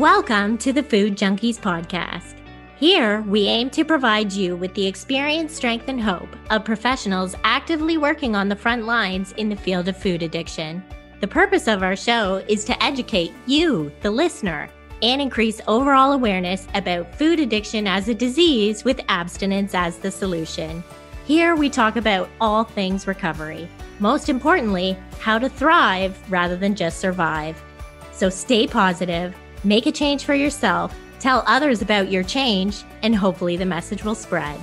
Welcome to the Food Junkies Podcast. Here, we aim to provide you with the experience, strength, and hope of professionals actively working on the front lines in the field of food addiction. The purpose of our show is to educate you, the listener, and increase overall awareness about food addiction as a disease with abstinence as the solution. Here, we talk about all things recovery. Most importantly, how to thrive rather than just survive. So stay positive Make a change for yourself, tell others about your change, and hopefully the message will spread.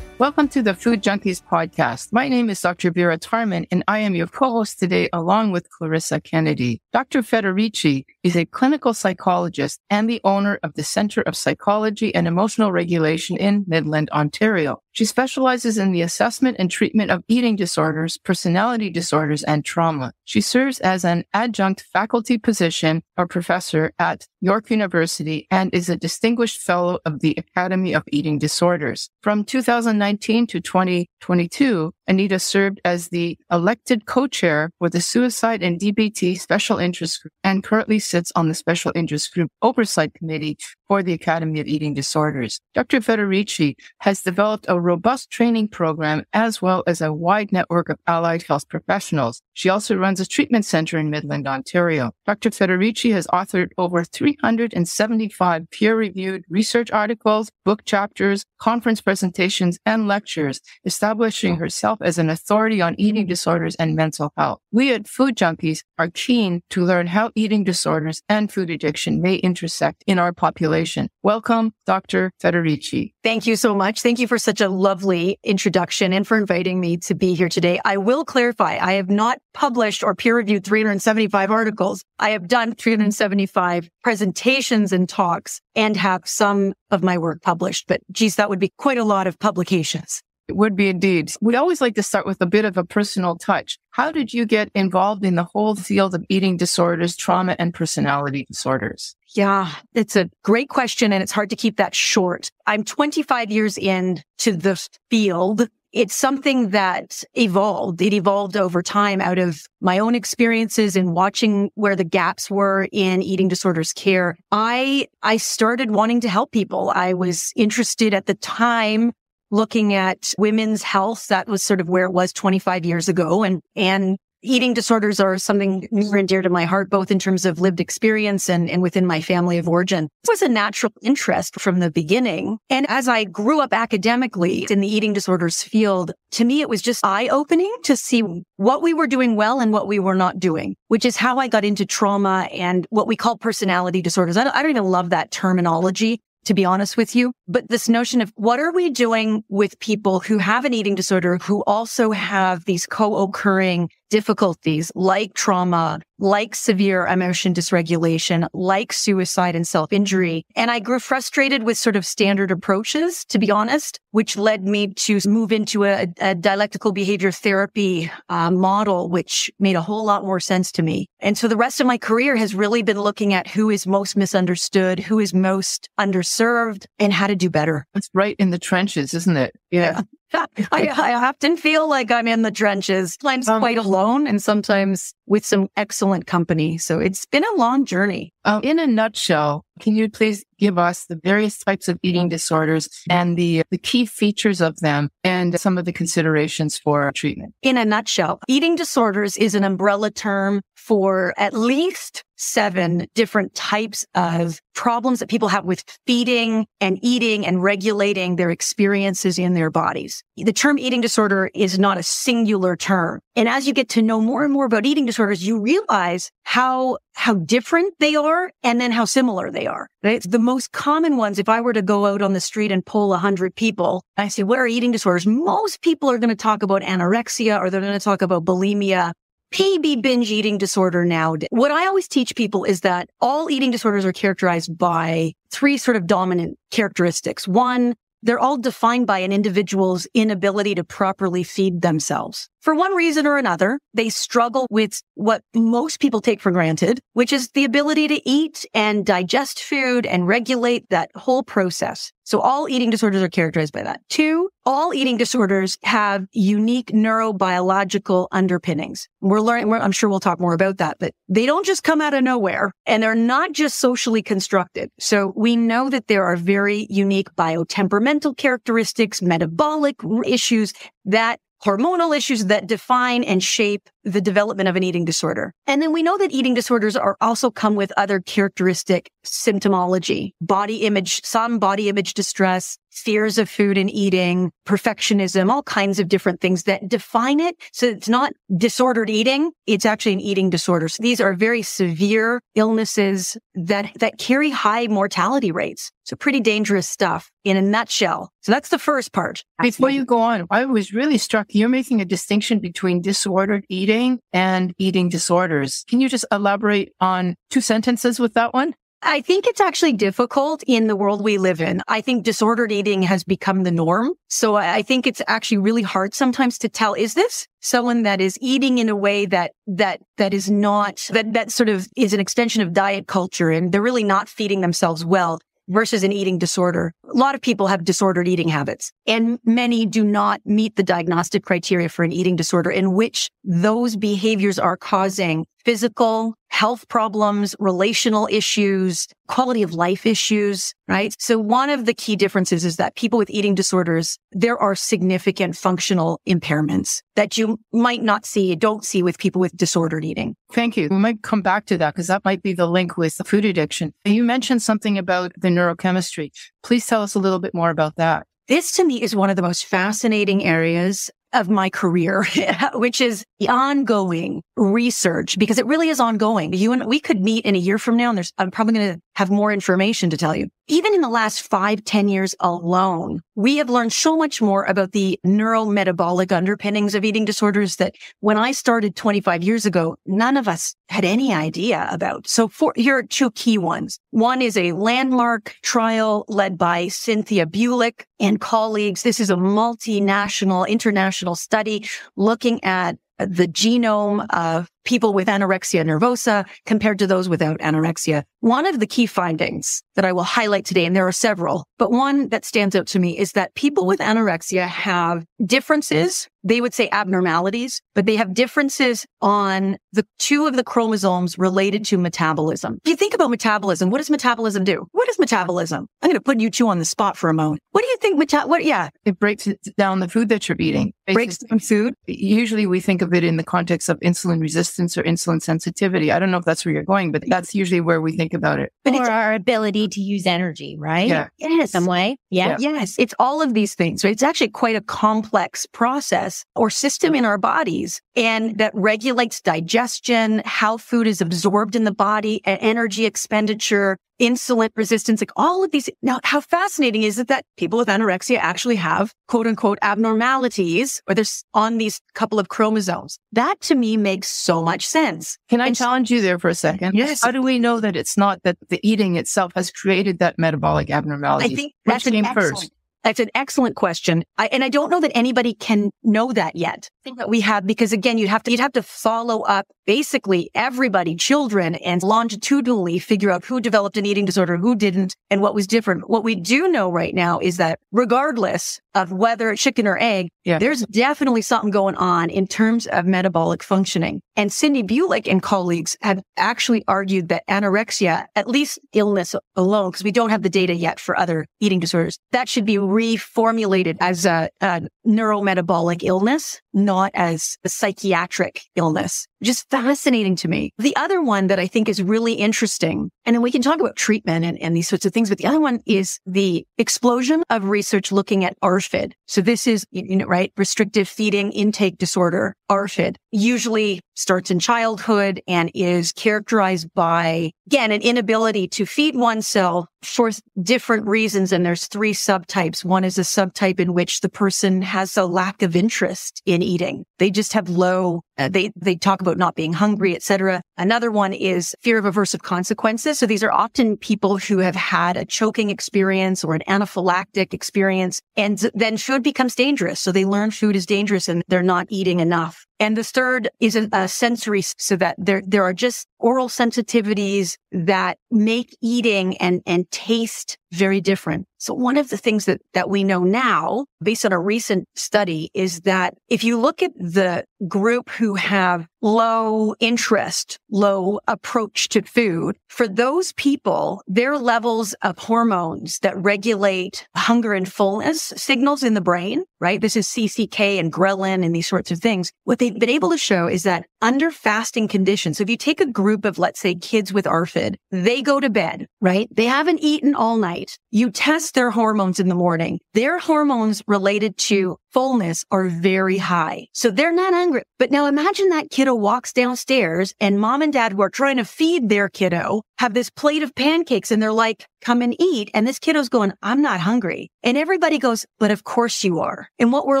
Welcome to the Food Junkies podcast. My name is Dr. Vera Tarman, and I am your co-host today along with Clarissa Kennedy. Dr. Federici is a clinical psychologist and the owner of the Center of Psychology and Emotional Regulation in Midland, Ontario. She specializes in the assessment and treatment of eating disorders, personality disorders, and trauma. She serves as an adjunct faculty position or professor at York University and is a distinguished fellow of the Academy of Eating Disorders. From 2019 to 2022, Anita served as the elected co-chair for the Suicide and DBT Special Interest Group and currently sits on the Special Interest Group Oversight Committee for the Academy of Eating Disorders. Dr. Federici has developed a robust training program as well as a wide network of allied health professionals. She also runs a treatment center in Midland, Ontario. Dr. Federici has authored over 375 peer-reviewed research articles, book chapters, conference presentations, and lectures, establishing herself as an authority on eating disorders and mental health. We at Food Junkies are keen to learn how eating disorders and food addiction may intersect in our population Welcome, Dr. Federici. Thank you so much. Thank you for such a lovely introduction and for inviting me to be here today. I will clarify, I have not published or peer reviewed 375 articles. I have done 375 presentations and talks and have some of my work published, but geez, that would be quite a lot of publications. It would be indeed. We always like to start with a bit of a personal touch. How did you get involved in the whole field of eating disorders, trauma, and personality disorders? Yeah, it's a great question and it's hard to keep that short. I'm 25 years in to the field. It's something that evolved. It evolved over time out of my own experiences in watching where the gaps were in eating disorders care. I, I started wanting to help people. I was interested at the time looking at women's health. That was sort of where it was 25 years ago. And, and eating disorders are something near and dear to my heart, both in terms of lived experience and, and within my family of origin. It was a natural interest from the beginning. And as I grew up academically in the eating disorders field, to me, it was just eye opening to see what we were doing well and what we were not doing, which is how I got into trauma and what we call personality disorders. I don't, I don't even love that terminology to be honest with you. But this notion of what are we doing with people who have an eating disorder who also have these co-occurring difficulties like trauma, like severe emotion dysregulation, like suicide and self-injury. And I grew frustrated with sort of standard approaches, to be honest, which led me to move into a, a dialectical behavior therapy uh, model, which made a whole lot more sense to me. And so the rest of my career has really been looking at who is most misunderstood, who is most underserved, and how to do better. It's right in the trenches, isn't it? Yeah. I, I, often feel like I'm in the trenches, sometimes um, quite alone and sometimes with some excellent company. So it's been a long journey. Um, in a nutshell, can you please give us the various types of eating disorders and the, the key features of them and some of the considerations for treatment? In a nutshell, eating disorders is an umbrella term for at least seven different types of problems that people have with feeding and eating and regulating their experiences in their bodies. The term eating disorder is not a singular term. And as you get to know more and more about eating disorders, you realize how, how different they are and then how similar they are. Right? The most common ones, if I were to go out on the street and pull a hundred people, I say, what are eating disorders? Most people are going to talk about anorexia or they're going to talk about bulimia maybe binge eating disorder now. What I always teach people is that all eating disorders are characterized by three sort of dominant characteristics. One, they're all defined by an individual's inability to properly feed themselves. For one reason or another, they struggle with what most people take for granted, which is the ability to eat and digest food and regulate that whole process. So all eating disorders are characterized by that. Two, all eating disorders have unique neurobiological underpinnings. We're learning, we're, I'm sure we'll talk more about that, but they don't just come out of nowhere and they're not just socially constructed. So we know that there are very unique biotemperamental characteristics, metabolic issues that hormonal issues that define and shape the development of an eating disorder. And then we know that eating disorders are also come with other characteristic symptomology, body image, some body image distress, fears of food and eating, perfectionism, all kinds of different things that define it. So it's not disordered eating. It's actually an eating disorder. So these are very severe illnesses that, that carry high mortality rates. So pretty dangerous stuff in a nutshell. So that's the first part. Before you go on, I was really struck. You're making a distinction between disordered eating and eating disorders. Can you just elaborate on two sentences with that one? I think it's actually difficult in the world we live in. I think disordered eating has become the norm. So I think it's actually really hard sometimes to tell, is this someone that is eating in a way that, that, that is not, that, that sort of is an extension of diet culture and they're really not feeding themselves well versus an eating disorder. A lot of people have disordered eating habits and many do not meet the diagnostic criteria for an eating disorder in which those behaviors are causing physical health problems, relational issues, quality of life issues, right? So one of the key differences is that people with eating disorders, there are significant functional impairments that you might not see, don't see with people with disordered eating. Thank you. We might come back to that because that might be the link with the food addiction. You mentioned something about the neurochemistry. Please tell us a little bit more about that. This to me is one of the most fascinating areas of my career, which is ongoing research because it really is ongoing. You and we could meet in a year from now and there's, I'm probably going to have more information to tell you. Even in the last five, ten years alone, we have learned so much more about the neurometabolic underpinnings of eating disorders that when I started 25 years ago, none of us had any idea about. So for, here are two key ones. One is a landmark trial led by Cynthia Bulik and colleagues. This is a multinational, international study looking at the genome of people with anorexia nervosa compared to those without anorexia. One of the key findings that I will highlight today, and there are several, but one that stands out to me is that people with anorexia have differences. They would say abnormalities, but they have differences on the two of the chromosomes related to metabolism. If you think about metabolism, what does metabolism do? What is metabolism? I'm going to put you two on the spot for a moment. What do you think? Meta- what? Yeah. It breaks down the food that you're eating. Breaks down food. Usually we think of it in the context of insulin resistance or insulin sensitivity. I don't know if that's where you're going, but that's usually where we think about it. But or our ability to use energy, right? Yeah. Yes. Some way. Yeah. yeah. Yes. It's all of these things, right? It's actually quite a complex process or system in our bodies and that regulates digestion, how food is absorbed in the body, energy expenditure, insulin resistance, like all of these. Now, how fascinating is it that people with anorexia actually have quote unquote abnormalities or they're on these couple of chromosomes? That to me makes so much sense. Can I and challenge you there for a second? Yes. How do we know that it's not that the eating itself has created that metabolic abnormality? I think that's Which came first. That's an excellent question. I, and I don't know that anybody can know that yet. I think that we have, because again, you'd have to, you'd have to follow up basically everybody, children and longitudinally figure out who developed an eating disorder, who didn't and what was different. What we do know right now is that regardless of whether it's chicken or egg, yeah. there's definitely something going on in terms of metabolic functioning. And Cindy Bulik and colleagues have actually argued that anorexia, at least illness alone, because we don't have the data yet for other eating disorders, that should be reformulated as a, a neurometabolic illness, not as a psychiatric illness. Just fascinating to me. The other one that I think is really interesting, and then we can talk about treatment and, and these sorts of things, but the other one is the explosion of research looking at ARFID. So this is, you know, right, restrictive feeding intake disorder, ARFID, usually starts in childhood and is characterized by, again, an inability to feed oneself for different reasons. And there's three subtypes. One is a subtype in which the person has a lack of interest in in eating. They just have low, uh, they, they talk about not being hungry, etc. Another one is fear of aversive consequences. So these are often people who have had a choking experience or an anaphylactic experience and then food becomes dangerous. So they learn food is dangerous and they're not eating enough. And the third is a, a, sensory so that there, there are just oral sensitivities that make eating and, and taste very different. So one of the things that, that we know now, based on a recent study, is that if you look at the group who have low interest, low approach to food, for those people, their levels of hormones that regulate hunger and fullness signals in the brain, right? This is CCK and ghrelin and these sorts of things. What they've been able to show is that under fasting conditions, so if you take a group of, let's say, kids with ARFID, they go to bed, right? They haven't eaten all night. You test their hormones in the morning. Their hormones related to fullness are very high. So they're not hungry. But now imagine that kiddo walks downstairs and mom and dad who are trying to feed their kiddo have this plate of pancakes and they're like, come and eat. And this kiddo's going, I'm not hungry. And everybody goes, but of course you are. And what we're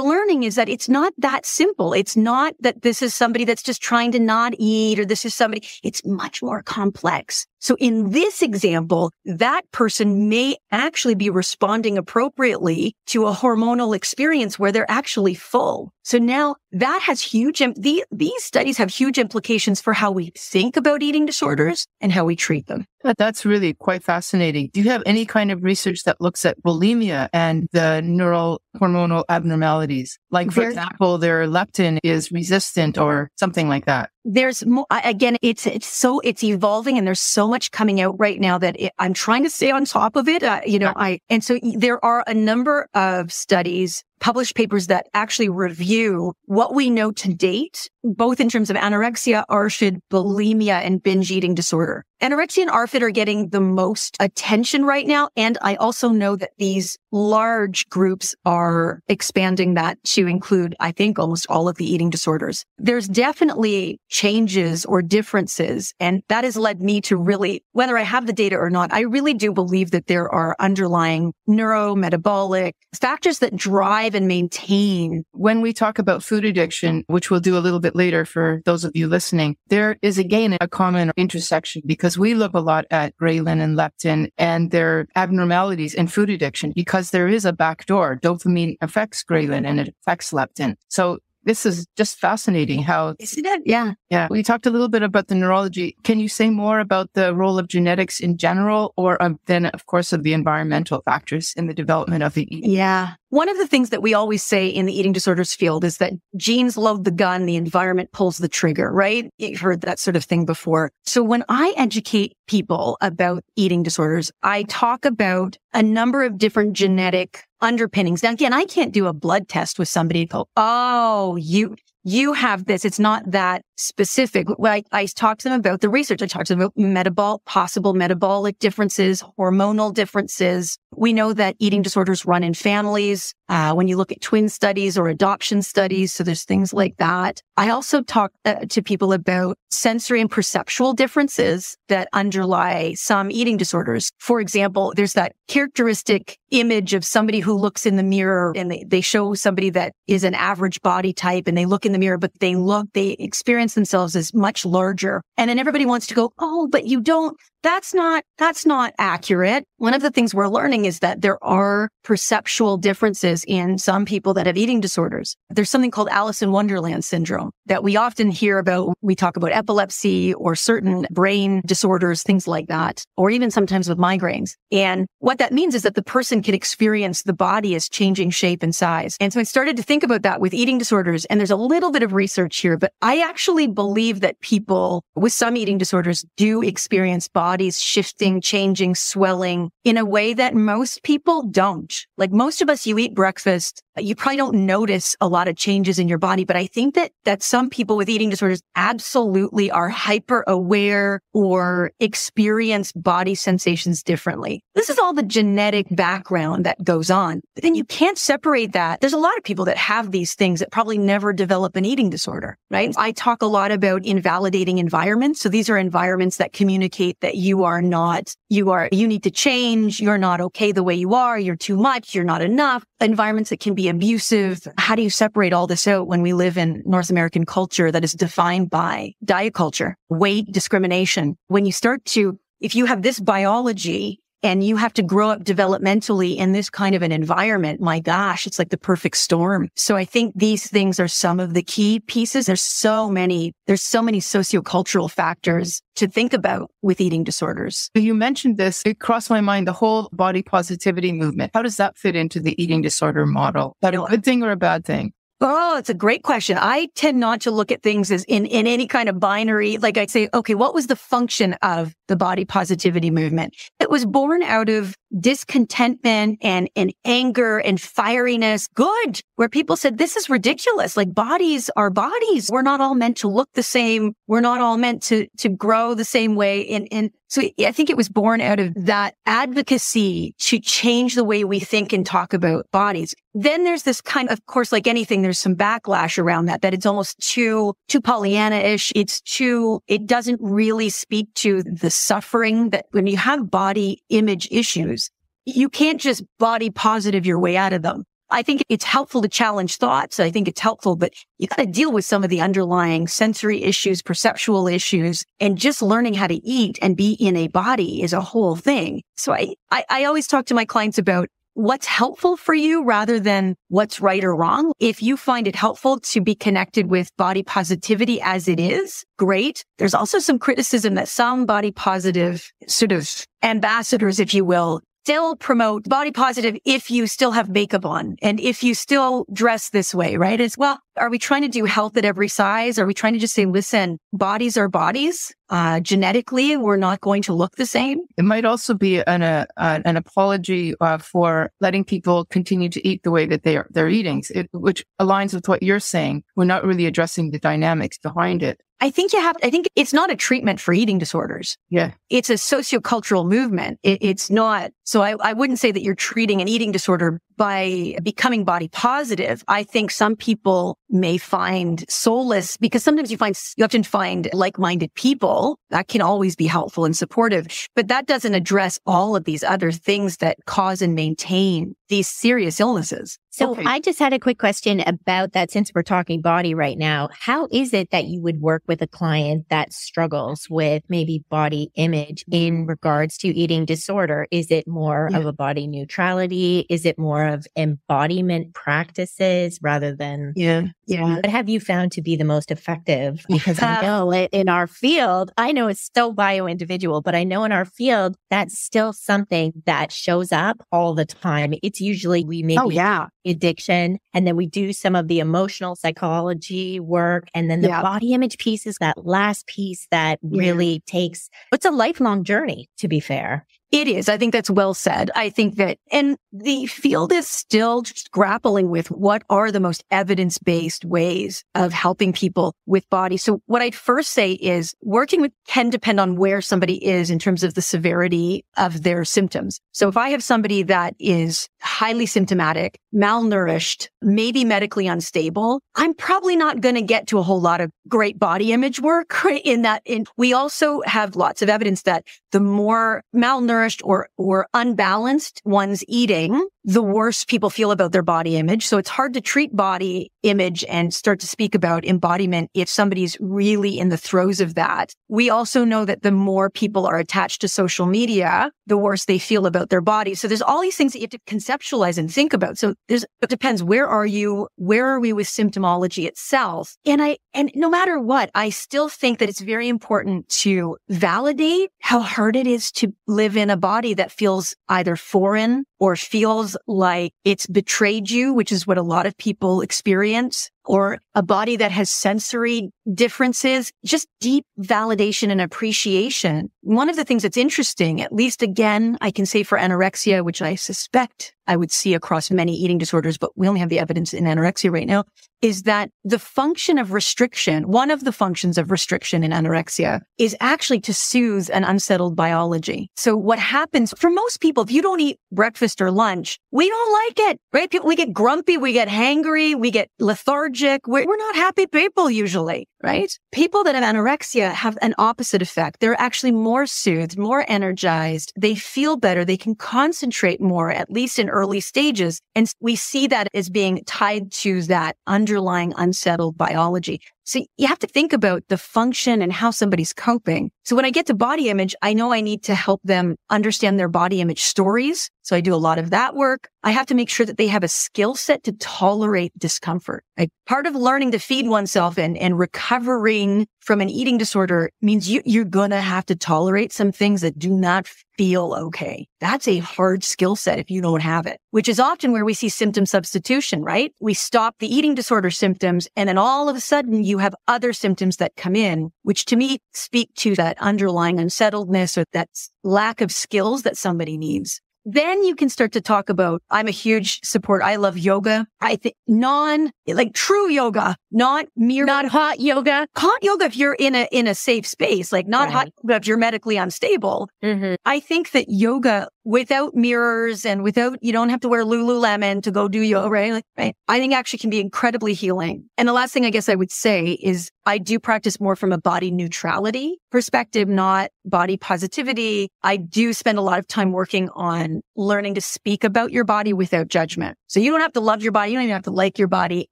learning is that it's not that simple. It's not that this is somebody that's just trying to not eat or this is somebody. It's much more complex. So in this example, that person may actually be responding appropriately to a hormonal experience where they're actually full. So now that has huge, the, these studies have huge implications for how we think about eating disorders and how we treat them. That's really quite fascinating. Do you have any kind of research that looks at bulimia and the neural hormonal abnormalities? Like, for There's, example, their leptin is resistant or something like that. There's more, again, it's, it's so, it's evolving and there's so much coming out right now that it, I'm trying to stay on top of it. Uh, you know, I, and so there are a number of studies published papers that actually review what we know to date, both in terms of anorexia, ARFID, bulimia, and binge eating disorder. Anorexia and ARFID are getting the most attention right now. And I also know that these large groups are expanding that to include, I think, almost all of the eating disorders. There's definitely changes or differences. And that has led me to really, whether I have the data or not, I really do believe that there are underlying neurometabolic factors that drive and maintain. When we talk about food addiction, which we'll do a little bit later for those of you listening, there is again a common intersection because we look a lot at ghrelin and leptin and their abnormalities in food addiction because there is a backdoor. Dopamine affects ghrelin and it affects leptin. So this is just fascinating how isn't it? Yeah. Yeah. We talked a little bit about the neurology. Can you say more about the role of genetics in general or um, then of course of the environmental factors in the development of the eating? Yeah. One of the things that we always say in the eating disorders field is that genes load the gun, the environment pulls the trigger, right? You've heard that sort of thing before. So when I educate people about eating disorders, I talk about a number of different genetic underpinnings. Now, again, I can't do a blood test with somebody and go, Oh, you, you have this. It's not that specific. I, I talk to them about the research. I talk to them about metabolic, possible metabolic differences, hormonal differences. We know that eating disorders run in families. Uh, when you look at twin studies or adoption studies, so there's things like that. I also talk uh, to people about sensory and perceptual differences that underlie some eating disorders. For example, there's that characteristic image of somebody who looks in the mirror and they, they show somebody that is an average body type and they look in the mirror, but they look, they experience themselves as much larger. And then everybody wants to go, Oh, but you don't, that's not, that's not accurate. One of the things we're learning is that there are perceptual differences in some people that have eating disorders. There's something called Alice in Wonderland syndrome that we often hear about. We talk about epilepsy or certain brain disorders, things like that, or even sometimes with migraines. And what that means is that the person can experience the body as changing shape and size. And so I started to think about that with eating disorders. And there's a little bit of research here, but I actually believe that people with some eating disorders do experience bodies shifting, changing, swelling in a way that most people don't. Like most of us, you eat breakfast, you probably don't notice a lot of changes in your body, but I think that, that some people with eating disorders absolutely are hyper aware or experience body sensations differently. This is all the genetic background that goes on. But then you can't separate that. There's a lot of people that have these things that probably never develop an eating disorder, right? I talk a lot about invalidating environments. So these are environments that communicate that you are not, you are, you need to change. You're not okay the way you are. You're too much. You're not enough. Environments that can be be abusive? How do you separate all this out when we live in North American culture that is defined by diet culture, weight discrimination? When you start to, if you have this biology and you have to grow up developmentally in this kind of an environment. My gosh, it's like the perfect storm. So I think these things are some of the key pieces. There's so many, there's so many sociocultural factors to think about with eating disorders. You mentioned this. It crossed my mind, the whole body positivity movement. How does that fit into the eating disorder model? Is that a good thing or a bad thing? Oh, it's a great question. I tend not to look at things as in, in any kind of binary. Like I'd say, okay, what was the function of the body positivity movement? It was born out of discontentment and, and anger and fieriness. Good. Where people said, this is ridiculous. Like bodies are bodies. We're not all meant to look the same. We're not all meant to, to grow the same way. And, and so I think it was born out of that advocacy to change the way we think and talk about bodies. Then there's this kind of, of course, like anything, there's some backlash around that, that it's almost too, too Pollyanna-ish. It's too, it doesn't really speak to the suffering that when you have body image issues, you can't just body positive your way out of them. I think it's helpful to challenge thoughts. I think it's helpful, but you got to deal with some of the underlying sensory issues, perceptual issues, and just learning how to eat and be in a body is a whole thing. So I, I, I always talk to my clients about what's helpful for you rather than what's right or wrong. If you find it helpful to be connected with body positivity as it is, great. There's also some criticism that some body positive sort of ambassadors, if you will, still promote body positive if you still have makeup on and if you still dress this way, right? As well, are we trying to do health at every size? Are we trying to just say, listen, bodies are bodies? Uh, genetically, we're not going to look the same. It might also be an, uh, an apology uh, for letting people continue to eat the way that they are, they're eating, it, which aligns with what you're saying. We're not really addressing the dynamics behind it. I think you have, I think it's not a treatment for eating disorders. Yeah. It's a sociocultural movement. It, it's not, so I, I wouldn't say that you're treating an eating disorder by becoming body positive. I think some people may find solace because sometimes you find, you often find like-minded people that can always be helpful and supportive, but that doesn't address all of these other things that cause and maintain these serious illnesses. So okay. I just had a quick question about that since we're talking body right now. How is it that you would work with a client that struggles with maybe body image in regards to eating disorder? Is it more yeah. of a body neutrality? Is it more of embodiment practices rather than Yeah. Yeah. What have you found to be the most effective? Because I know in our field, I know it's still bio individual, but I know in our field that's still something that shows up all the time. It's usually we oh, maybe oh, yeah addiction. And then we do some of the emotional psychology work. And then the yeah. body image piece is that last piece that really yeah. takes, it's a lifelong journey, to be fair. It is. I think that's well said. I think that, and the field is still just grappling with what are the most evidence based ways of helping people with body. So what I'd first say is working with can depend on where somebody is in terms of the severity of their symptoms. So if I have somebody that is highly symptomatic, malnourished, maybe medically unstable, I'm probably not going to get to a whole lot of great body image work in that. In, we also have lots of evidence that the more malnourished or, or unbalanced one's eating, the worse people feel about their body image. So it's hard to treat body image and start to speak about embodiment if somebody's really in the throes of that. We also know that the more people are attached to social media, the worse they feel about their body. So there's all these things that you have to conceptualize and think about. So there's, it depends. Where are you? Where are we with symptomology itself? And I, and no matter what, I still think that it's very important to validate how hard it is to live in a body that feels either foreign or feels like it's betrayed you, which is what a lot of people experience or a body that has sensory differences, just deep validation and appreciation. One of the things that's interesting, at least again, I can say for anorexia, which I suspect I would see across many eating disorders, but we only have the evidence in anorexia right now, is that the function of restriction, one of the functions of restriction in anorexia is actually to soothe an unsettled biology. So what happens for most people, if you don't eat breakfast or lunch, we don't like it, right? We get grumpy, we get hangry, we get lethargic. We're, we're not happy people usually, right? People that have anorexia have an opposite effect. They're actually more soothed, more energized. They feel better. They can concentrate more, at least in early stages. And we see that as being tied to that underlying unsettled biology. So you have to think about the function and how somebody's coping. So when I get to body image, I know I need to help them understand their body image stories. So I do a lot of that work. I have to make sure that they have a skill set to tolerate discomfort. Like part of learning to feed oneself and, and recovering from an eating disorder means you, you're going to have to tolerate some things that do not feel okay. That's a hard skill set if you don't have it, which is often where we see symptom substitution, right? We stop the eating disorder symptoms and then all of a sudden you have other symptoms that come in, which to me speak to that underlying unsettledness or that lack of skills that somebody needs. Then you can start to talk about, I'm a huge support. I love yoga. I think non, like true yoga, not mere, not hot yoga. Hot yoga if you're in a, in a safe space, like not right. hot yoga if you're medically unstable. Mm-hmm. I think that yoga without mirrors and without, you don't have to wear Lululemon to go do yoga, right? Like, right? I think actually can be incredibly healing. And the last thing I guess I would say is I do practice more from a body neutrality perspective, not body positivity. I do spend a lot of time working on learning to speak about your body without judgment. So you don't have to love your body. You don't even have to like your body.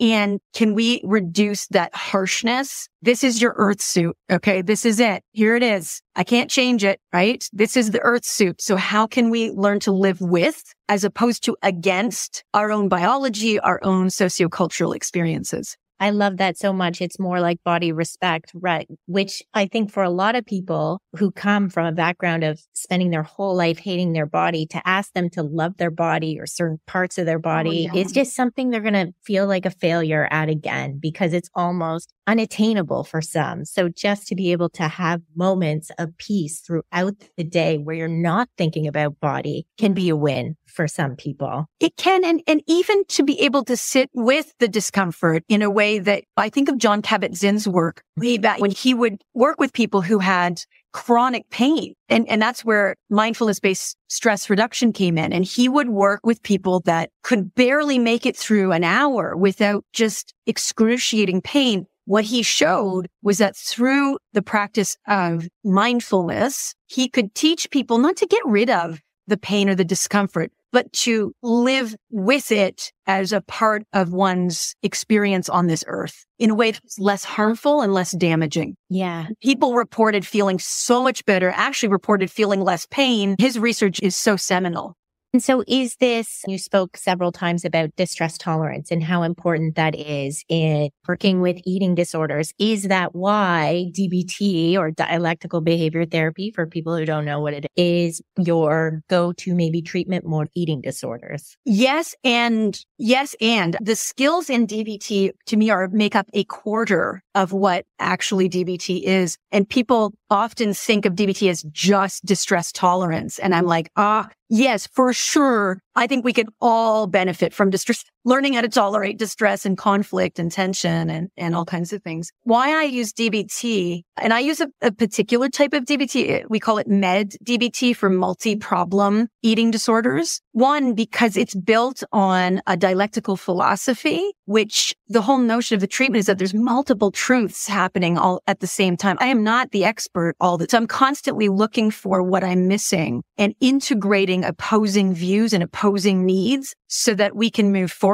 And can we reduce that harshness this is your earth suit. Okay. This is it. Here it is. I can't change it, right? This is the earth suit. So how can we learn to live with as opposed to against our own biology, our own sociocultural experiences? I love that so much. It's more like body respect, right? Which I think for a lot of people who come from a background of spending their whole life hating their body, to ask them to love their body or certain parts of their oh, body oh, yeah. is just something they're going to feel like a failure at again because it's almost unattainable for some. So just to be able to have moments of peace throughout the day where you're not thinking about body can be a win for some people. It can. And, and even to be able to sit with the discomfort in a way that I think of Jon Kabat-Zinn's work way back when he would work with people who had chronic pain. And, and that's where mindfulness based stress reduction came in. And he would work with people that could barely make it through an hour without just excruciating pain. What he showed was that through the practice of mindfulness, he could teach people not to get rid of the pain or the discomfort, but to live with it as a part of one's experience on this earth in a way that's less harmful and less damaging. Yeah. People reported feeling so much better, actually reported feeling less pain. His research is so seminal. And so is this, you spoke several times about distress tolerance and how important that is in working with eating disorders. Is that why DBT or dialectical behavior therapy, for people who don't know what it is, your go-to maybe treatment more eating disorders? Yes. And yes. And the skills in DBT to me are make up a quarter of what actually DBT is. And people often think of DBT as just distress tolerance. And I'm like, ah, yes, for sure. I think we could all benefit from distress, learning how to tolerate distress and conflict and tension and, and all kinds of things. Why I use DBT, and I use a, a particular type of DBT. We call it MED DBT for multi-problem eating disorders. One, because it's built on a dialectical philosophy, which the whole notion of the treatment is that there's multiple truths happening all at the same time. I am not the expert all the time. I'm constantly looking for what I'm missing and integrating opposing views and opposing needs so that we can move forward.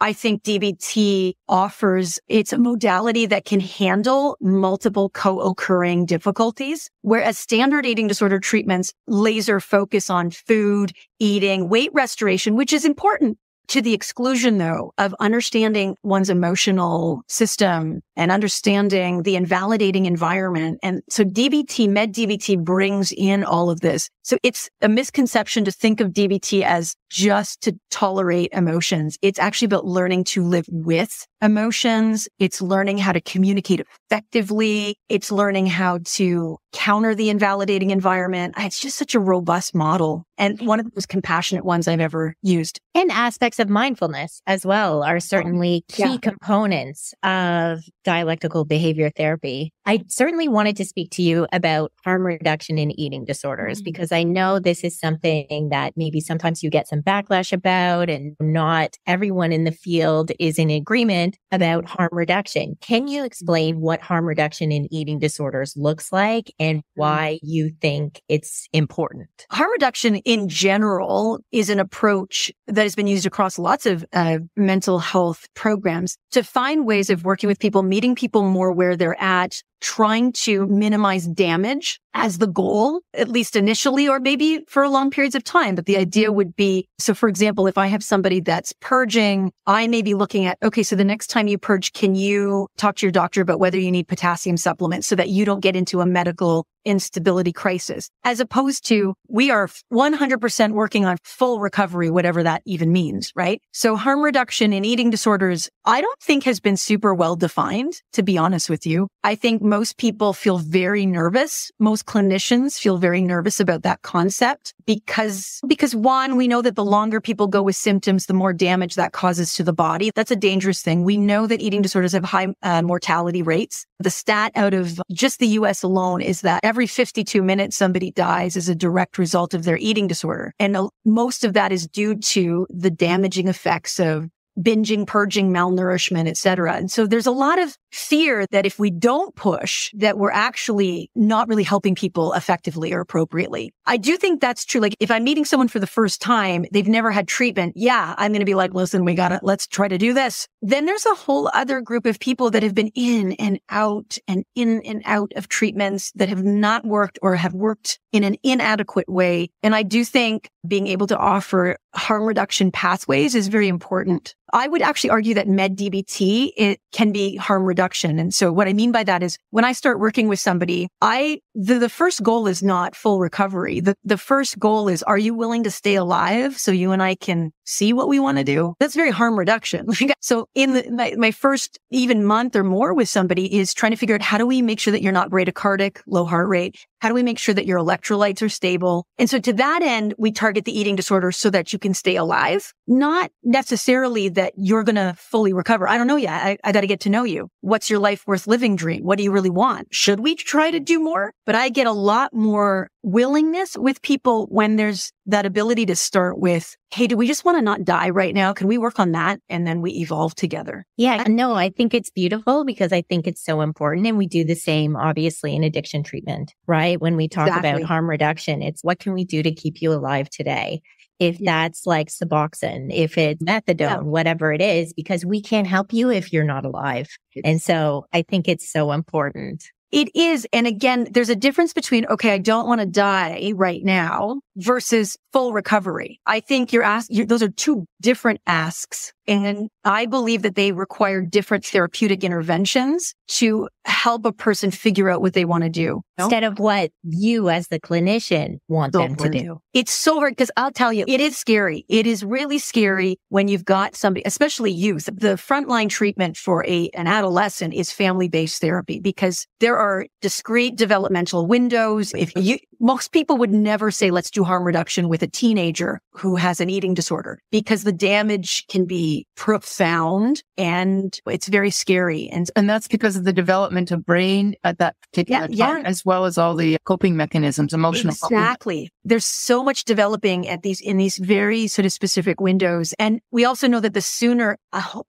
I think DBT offers, it's a modality that can handle multiple co-occurring difficulties, whereas standard eating disorder treatments laser focus on food, eating, weight restoration, which is important to the exclusion though of understanding one's emotional system and understanding the invalidating environment. And so DBT, med DBT brings in all of this. So it's a misconception to think of DBT as just to tolerate emotions. It's actually about learning to live with emotions. It's learning how to communicate effectively. It's learning how to counter the invalidating environment. It's just such a robust model and one of the most compassionate ones I've ever used. And aspects of mindfulness as well are certainly key yeah. components of dialectical behavior therapy. I certainly wanted to speak to you about harm reduction in eating disorders mm-hmm. because I know this is something that maybe sometimes you get some backlash about and not everyone in the field is in agreement about harm reduction. Can you explain what harm reduction in eating disorders looks like and mm-hmm. why you think it's important? Harm reduction in general is an approach that has been used across lots of uh, mental health programs to find ways of working with people, meeting people more where they're at, trying to minimize damage as the goal, at least initially, or maybe for a long periods of time. But the idea would be, so for example, if I have somebody that's purging, I may be looking at, okay, so the next time you purge, can you talk to your doctor about whether you need potassium supplements so that you don't get into a medical instability crisis, as opposed to we are 100% working on full recovery, whatever that even means, right? So harm reduction in eating disorders, I don't think has been super well defined, to be honest with you. I think most people feel very nervous. Most clinicians feel very nervous about that concept because, because one, we know that the longer people go with symptoms, the more damage that causes to the body. That's a dangerous thing. We know that eating disorders have high uh, mortality rates. The stat out of just the US alone is that every 52 minutes, somebody dies as a direct result of their eating disorder. And uh, most of that is due to the damaging effects of binging, purging, malnourishment, etc. And so there's a lot of fear that if we don't push, that we're actually not really helping people effectively or appropriately. I do think that's true. Like if I'm meeting someone for the first time, they've never had treatment. Yeah, I'm going to be like, listen, we got to, let's try to do this. Then there's a whole other group of people that have been in and out and in and out of treatments that have not worked or have worked in an inadequate way. And I do think being able to offer harm reduction pathways is very important. I would actually argue that med DBT, it can be harm reduction. And so what I mean by that is when I start working with somebody, I, the, the first goal is not full recovery. The, the first goal is, are you willing to stay alive so you and I can see what we want to do? That's very harm reduction. so in the, my, my first even month or more with somebody is trying to figure out how do we make sure that you're not bradycardic, low heart rate? How do we make sure that your electrolytes are stable? And so to that end, we target the eating disorder so that you can stay alive, not necessarily that you're going to fully recover. I don't know yet. I, I got to get to know you. What's your life worth living dream? What do you really want? Should we try to do more? But I get a lot more willingness with people when there's that ability to start with, Hey, do we just want to not die right now? Can we work on that? And then we evolve together. Yeah. No, I think it's beautiful because I think it's so important. And we do the same, obviously, in addiction treatment, right? When we talk exactly. about harm reduction, it's what can we do to keep you alive today? If that's like Suboxone, if it's methadone, yeah. whatever it is, because we can't help you if you're not alive. And so I think it's so important. It is. And again, there's a difference between, okay, I don't want to die right now versus full recovery. I think you're asking, those are two different asks. And I believe that they require different therapeutic interventions to help a person figure out what they want to do. Instead of what you as the clinician want them to do. It's so hard because I'll tell you, it is scary. It is really scary when you've got somebody, especially youth. The frontline treatment for a, an adolescent is family-based therapy because there are discrete developmental windows. If you, most people would never say, let's do harm reduction with a teenager who has an eating disorder because the damage can be profound and it's very scary. And, and that's because of the development of brain at that particular yeah, time, yeah. as well as all the coping mechanisms, emotional. Exactly. There's so much developing at these, in these very sort of specific windows. And we also know that the sooner,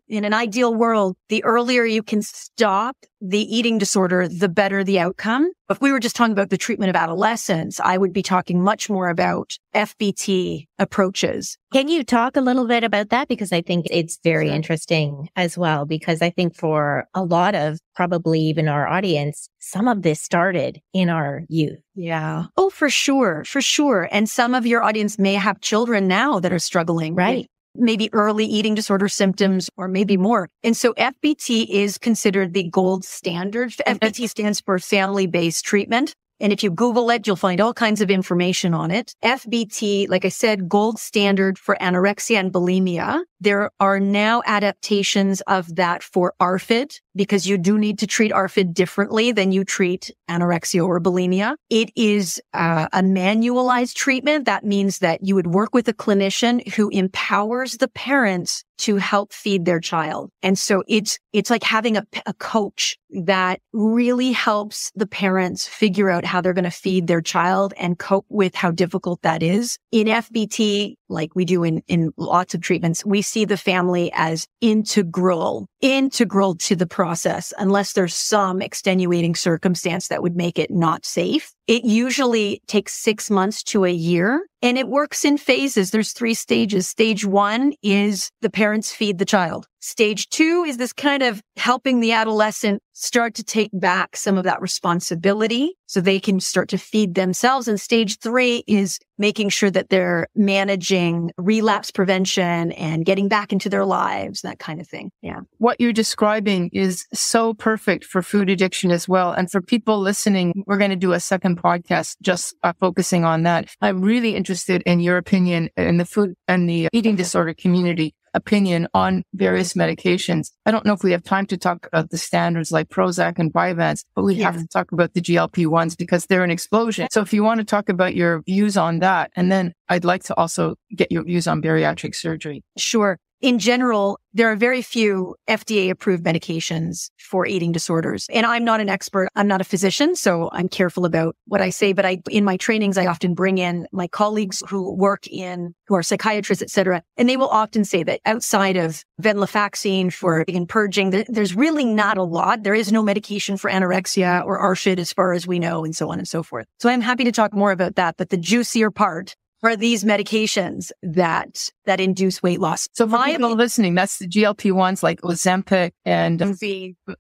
in an ideal world, the earlier you can stop the eating disorder, the better the outcome. If we were just talking about the treatment of adolescents, I would be talking much more about FBT approaches. Can you talk a little bit about that? Because I think it's very sure. interesting as well, because I think for a lot of probably even our audience, some of this started in our youth. Yeah. Oh, for sure. For sure. And some of your audience may have children now that are struggling. Right maybe early eating disorder symptoms or maybe more. And so FBT is considered the gold standard. FBT mm-hmm. stands for family based treatment. And if you Google it, you'll find all kinds of information on it. FBT, like I said, gold standard for anorexia and bulimia. There are now adaptations of that for ARFID because you do need to treat ARFID differently than you treat anorexia or bulimia. It is uh, a manualized treatment. That means that you would work with a clinician who empowers the parents to help feed their child. And so it's, it's like having a, a coach that really helps the parents figure out how they're going to feed their child and cope with how difficult that is. In FBT, like we do in, in lots of treatments, we see the family as integral, integral to the process, unless there's some extenuating circumstance that would make it not safe. It usually takes six months to a year and it works in phases. There's three stages. Stage one is the parents feed the child. Stage two is this kind of helping the adolescent start to take back some of that responsibility so they can start to feed themselves. And stage three is making sure that they're managing relapse prevention and getting back into their lives, that kind of thing. Yeah. What you're describing is so perfect for food addiction as well. And for people listening, we're going to do a second podcast just uh, focusing on that. I'm really interested in your opinion in the food and the eating disorder community opinion on various medications. I don't know if we have time to talk about the standards like Prozac and Vyvanse, but we have to talk about the GLP ones because they're an explosion. So if you want to talk about your views on that, and then I'd like to also get your views on bariatric surgery. Sure in general, there are very few FDA approved medications for eating disorders. And I'm not an expert. I'm not a physician. So I'm careful about what I say. But I, in my trainings, I often bring in my colleagues who work in, who are psychiatrists, et cetera. And they will often say that outside of venlafaxine for in purging, there's really not a lot. There is no medication for anorexia or ARFID as far as we know and so on and so forth. So I'm happy to talk more about that. But the juicier part are these medications that that induce weight loss. So for My, people listening, that's the GLP ones like Ozempic and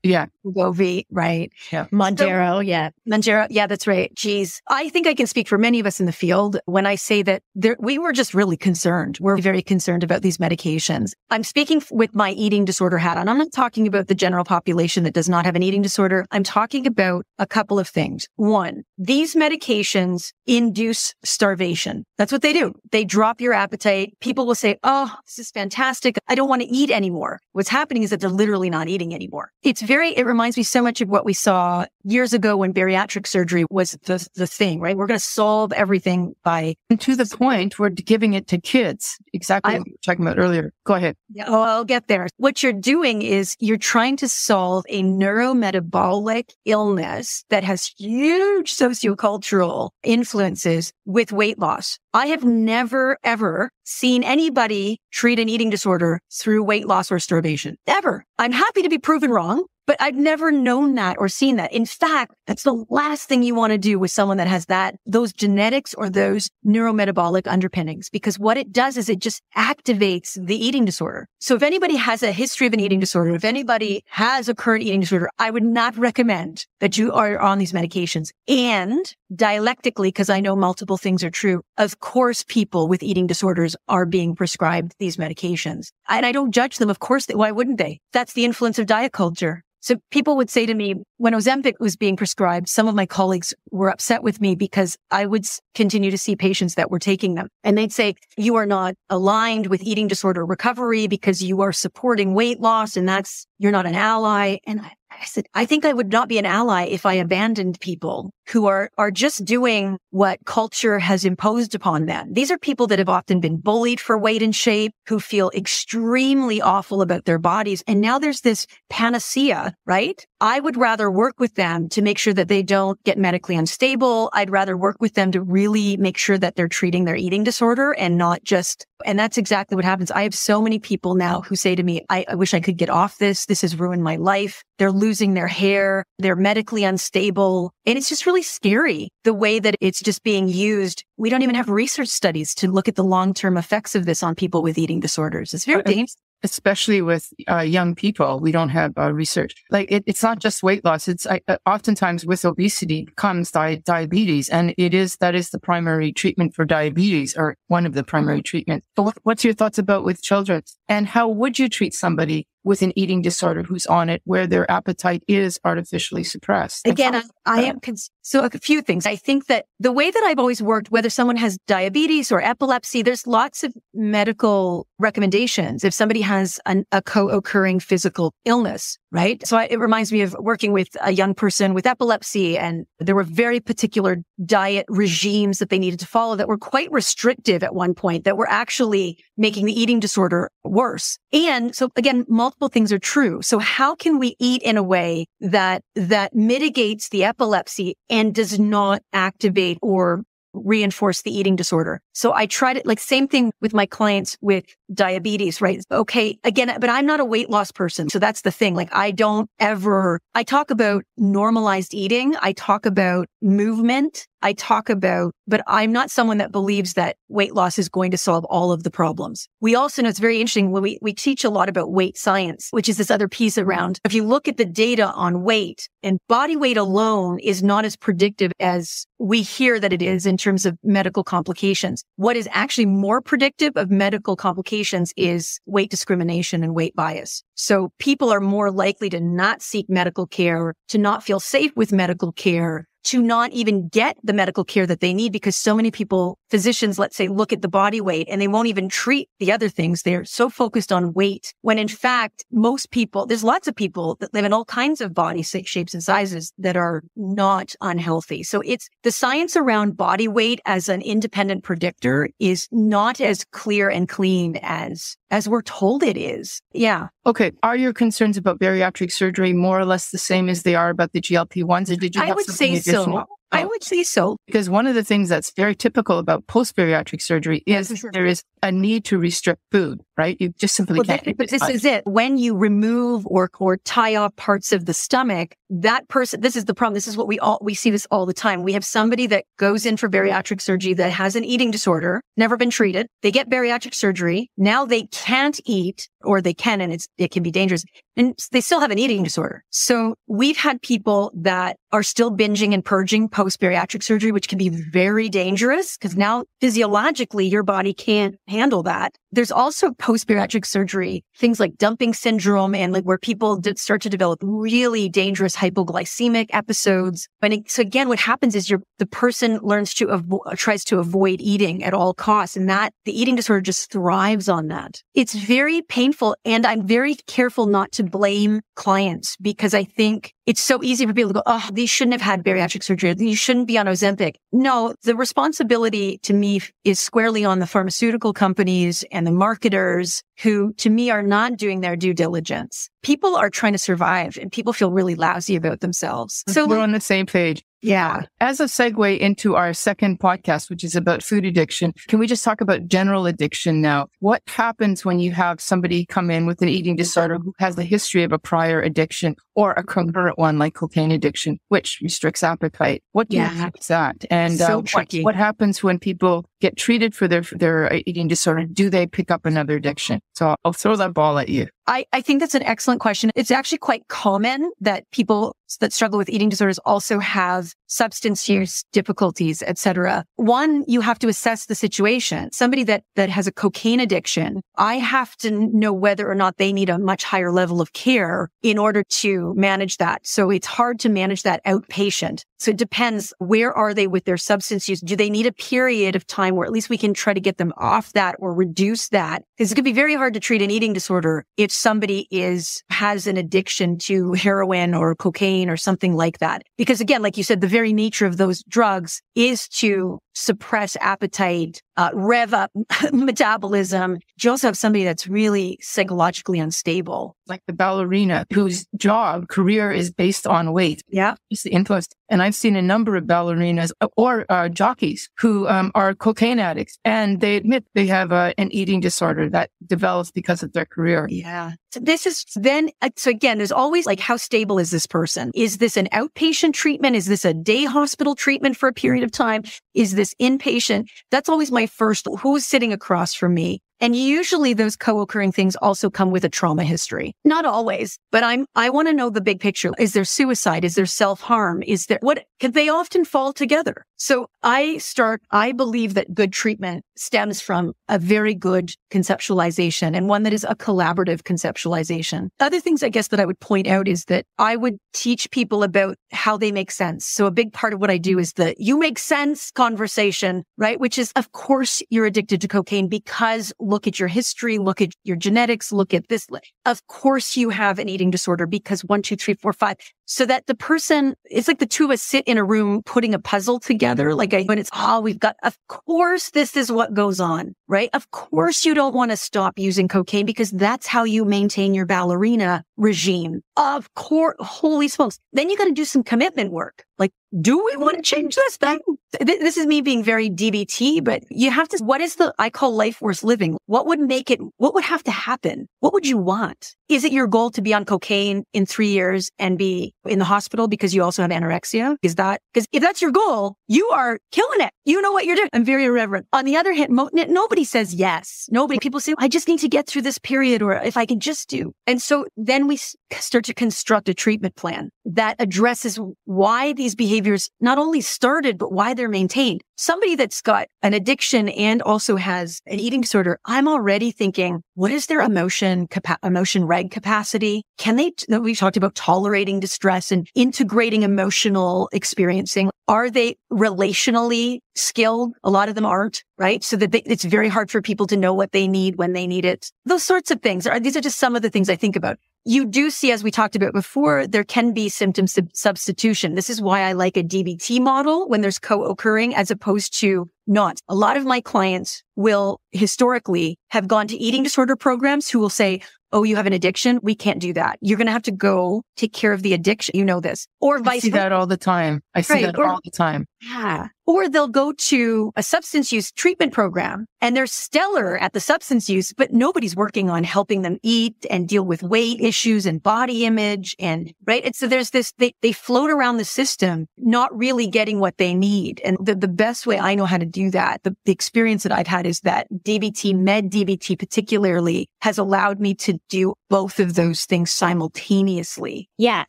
yeah, Wegovy, right? Yeah, Mounjaro, so, yeah, Mounjaro, yeah, that's right. Geez, I think I can speak for many of us in the field when I say that there, we were just really concerned. We're very concerned about these medications. I'm speaking with my eating disorder hat on. I'm not talking about the general population that does not have an eating disorder. I'm talking about a couple of things. One, these medications induce starvation. That's what they do. They drop your appetite. People will say, Oh, this is fantastic. I don't want to eat anymore. What's happening is that they're literally not eating anymore. It's very, it reminds me so much of what we saw years ago when bariatric surgery was the, the thing, right? We're going to solve everything by. And to the point, we're giving it to kids. Exactly I, what you were talking about earlier. Go ahead. Yeah, oh, I'll get there. What you're doing is you're trying to solve a neurometabolic illness that has huge sociocultural influences with weight loss. I have never, ever seen anybody treat an eating disorder through weight loss or starvation. Ever. I'm happy to be proven wrong. But I've never known that or seen that. In fact, that's the last thing you want to do with someone that has that, those genetics or those neurometabolic underpinnings, because what it does is it just activates the eating disorder. So if anybody has a history of an eating disorder, if anybody has a current eating disorder, I would not recommend that you are on these medications. And dialectically, because I know multiple things are true, of course, people with eating disorders are being prescribed these medications. And I don't judge them. Of course, they, why wouldn't they? That's the influence of diet culture. So people would say to me, when Ozempic was being prescribed, some of my colleagues were upset with me because I would continue to see patients that were taking them. And they'd say, you are not aligned with eating disorder recovery because you are supporting weight loss and that's, you're not an ally. And I, I said, I think I would not be an ally if I abandoned people who are, are just doing what culture has imposed upon them. These are people that have often been bullied for weight and shape, who feel extremely awful about their bodies. And now there's this panacea, right? I would rather work with them to make sure that they don't get medically unstable. I'd rather work with them to really make sure that they're treating their eating disorder and not just, and that's exactly what happens. I have so many people now who say to me, I, I wish I could get off this. This has ruined my life. They're losing their hair. They're medically unstable. And it's just really scary the way that it's just being used. We don't even have research studies to look at the long term effects of this on people with eating disorders. It's very dangerous especially with uh, young people. We don't have uh, research. Like it, it's not just weight loss. It's uh, oftentimes with obesity comes di- diabetes, and it is that is the primary treatment for diabetes, or one of the primary treatments. But what, what's your thoughts about with children, and how would you treat somebody with an eating disorder who's on it where their appetite is artificially suppressed. Again, I, I am, cons- so a few things. I think that the way that I've always worked, whether someone has diabetes or epilepsy, there's lots of medical recommendations. If somebody has an, a co-occurring physical illness, right? So I, it reminds me of working with a young person with epilepsy and there were very particular diet regimes that they needed to follow that were quite restrictive at one point that were actually making the eating disorder worse. And so again, multiple things are true. So how can we eat in a way that, that mitigates the epilepsy and does not activate or reinforce the eating disorder. So I tried it like same thing with my clients with diabetes, right? Okay. Again, but I'm not a weight loss person. So that's the thing. Like I don't ever, I talk about normalized eating. I talk about movement. I talk about, but I'm not someone that believes that weight loss is going to solve all of the problems. We also know it's very interesting when we, we teach a lot about weight science, which is this other piece around. If you look at the data on weight and body weight alone is not as predictive as we hear that it is in terms of medical complications. What is actually more predictive of medical complications is weight discrimination and weight bias. So people are more likely to not seek medical care, to not feel safe with medical care, to not even get the medical care that they need because so many people, physicians, let's say, look at the body weight and they won't even treat the other things. They're so focused on weight when in fact, most people, there's lots of people that live in all kinds of body shapes and sizes that are not unhealthy. So it's the science around body weight as an independent predictor is not as clear and clean as as we're told it is. Yeah. Okay. Are your concerns about bariatric surgery more or less the same as they are about the GLP ones? Or did you I would say so. I oh. would say so. Because one of the things that's very typical about post bariatric surgery is sure. there is a need to restrict food, right? You just simply well, can't. but this is it. When you remove or, or tie off parts of the stomach, that person, this is the problem. This is what we all, we see this all the time. We have somebody that goes in for bariatric surgery that has an eating disorder, never been treated. They get bariatric surgery. Now they can't eat or they can and it's, it can be dangerous and they still have an eating disorder. So we've had people that are still binging and purging post bariatric surgery, which can be very dangerous because now physiologically your body can't handle that. There's also post bariatric surgery, things like dumping syndrome and like where people start to develop really dangerous hypoglycemic episodes. And it, so again, what happens is your, the person learns to avo- tries to avoid eating at all costs. And that the eating disorder just thrives on that. It's very painful. And I'm very careful not to blame clients because I think it's so easy for people to go, Oh, these shouldn't have had bariatric surgery. These shouldn't be on Ozempic. No, the responsibility to me is squarely on the pharmaceutical companies and the marketers who to me are not doing their due diligence. People are trying to survive and people feel really lousy about themselves. So we're on the same page. Yeah. As a segue into our second podcast, which is about food addiction, can we just talk about general addiction now? What happens when you have somebody come in with an eating disorder who has a history of a prior addiction or a concurrent one like cocaine addiction, which restricts appetite? What do yeah. you fix that? And so uh, what, what, happens when people get treated for their, their eating disorder? Do they pick up another addiction? So I'll throw that ball at you. I, I think that's an excellent question. It's actually quite common that people that struggle with eating disorders also have substance use difficulties, etc. One, you have to assess the situation. Somebody that, that has a cocaine addiction, I have to know whether or not they need a much higher level of care in order to manage that. So it's hard to manage that outpatient. So it depends. Where are they with their substance use? Do they need a period of time where at least we can try to get them off that or reduce that? Because it could be very hard to treat an eating disorder if somebody is, has an addiction to heroin or cocaine or something like that. Because again, like you said, the very nature of those drugs is to suppress appetite, uh, rev up metabolism. You also have somebody that's really psychologically unstable. Like the ballerina whose job, career is based on weight. Yeah. It's the influence. And I've seen a number of ballerinas uh, or uh, jockeys who um, are cocaine addicts and they admit they have uh, an eating disorder that develops because of their career. Yeah. So this is then, uh, so again, there's always like, how stable is this person? Is this an outpatient treatment? Is this a day hospital treatment for a period of time? Is this inpatient? That's always my first, who's sitting across from me? And usually those co-occurring things also come with a trauma history. Not always, but I'm, I want to know the big picture. Is there suicide? Is there self-harm? Is there what, cause they often fall together. So I start, I believe that good treatment stems from a very good conceptualization and one that is a collaborative conceptualization. Other things I guess that I would point out is that I would teach people about how they make sense. So a big part of what I do is the you make sense conversation, right? Which is, of course, you're addicted to cocaine because look at your history, look at your genetics, look at this. Of course you have an eating disorder because one, two, three, four, five. So that the person, it's like the two of us sit in a room putting a puzzle together. Like I, when it's, oh, we've got, of course, this is what goes on, right? Of course, you don't want to stop using cocaine because that's how you maintain your ballerina regime. Of course, holy smokes. Then you got to do some commitment work. Like, do we want to change this thing? This is me being very DBT, but you have to, what is the, I call life worth living? What would make it, what would have to happen? What would you want? Is it your goal to be on cocaine in three years and be in the hospital because you also have anorexia? Is that, because if that's your goal, you are killing it. You know what you're doing. I'm very irreverent. On the other hand, mo- nobody says yes. Nobody, people say, I just need to get through this period or if I can just do. And so then we start to construct a treatment plan that addresses why these behaviors not only started, but why they're maintained. Somebody that's got an addiction and also has an eating disorder, I'm already thinking, what is their emotion, capa- emotion reg capacity? Can they, t- we talked about tolerating distress and integrating emotional experiencing. Are they relationally skilled? A lot of them aren't, right? So that they, it's very hard for people to know what they need when they need it. Those sorts of things are, these are just some of the things I think about you do see, as we talked about before, there can be symptom sub- substitution. This is why I like a DBT model when there's co-occurring as opposed to not. A lot of my clients will historically have gone to eating disorder programs who will say, Oh, you have an addiction. We can't do that. You're going to have to go take care of the addiction. You know this or vice I see that all the time. I see right. that or, all the time. Yeah. Or they'll go to a substance use treatment program and they're stellar at the substance use, but nobody's working on helping them eat and deal with weight issues and body image. And right. And so there's this, they, they float around the system, not really getting what they need. And the, the best way I know how to do that, the, the experience that I've had is that DBT, med DBT particularly has allowed me to do both of those things simultaneously. Yeah,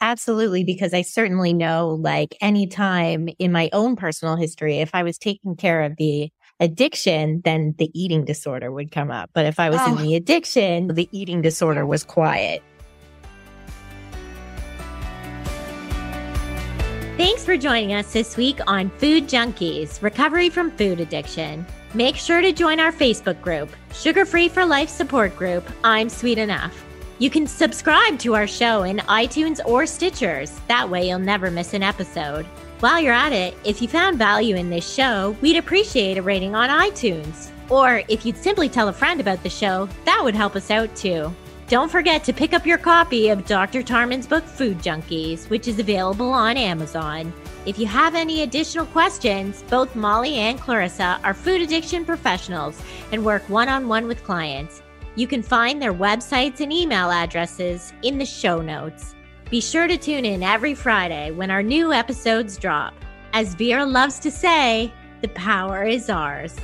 absolutely. Because I certainly know like anytime in my own personal history, if I was taking care of the addiction, then the eating disorder would come up. But if I was oh. in the addiction, the eating disorder was quiet. Thanks for joining us this week on Food Junkies Recovery from Food Addiction. Make sure to join our Facebook group, Sugar Free for Life Support Group. I'm Sweet Enough. You can subscribe to our show in iTunes or Stitchers. That way, you'll never miss an episode. While you're at it, if you found value in this show, we'd appreciate a rating on iTunes. Or if you'd simply tell a friend about the show, that would help us out too. Don't forget to pick up your copy of Dr. Tarman's book, Food Junkies, which is available on Amazon. If you have any additional questions, both Molly and Clarissa are food addiction professionals and work one on one with clients. You can find their websites and email addresses in the show notes. Be sure to tune in every Friday when our new episodes drop. As Vera loves to say, the power is ours.